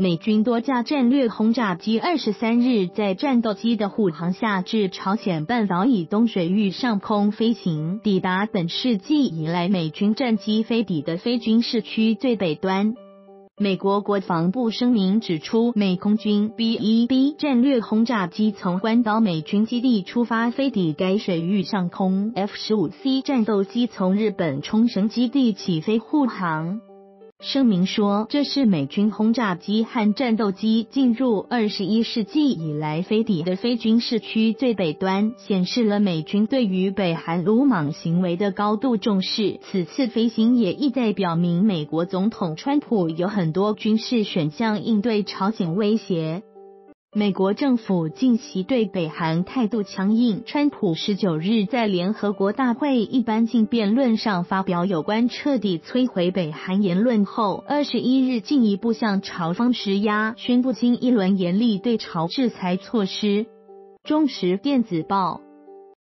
美军多架战略轰炸机二十三日在战斗机的护航下，至朝鲜半岛以东水域上空飞行，抵达本世纪以来美军战机飞抵的非军事区最北端。美国国防部声明指出，美空军 B-1B 战略轰炸机从关岛美军基地出发，飞抵该水域上空；F-15C 战斗机从日本冲绳基地起飞护航。声明说，这是美军轰炸机和战斗机进入二十一世纪以来飞抵的非军事区最北端，显示了美军对于北韩鲁莽行为的高度重视。此次飞行也意在表明，美国总统川普有很多军事选项应对朝鲜威胁。美国政府近期对北韩态度强硬。川普十九日在联合国大会一般性辩论上发表有关彻底摧毁北韩言论后，二十一日进一步向朝方施压，宣布新一轮严厉对朝制裁措施。中时电子报。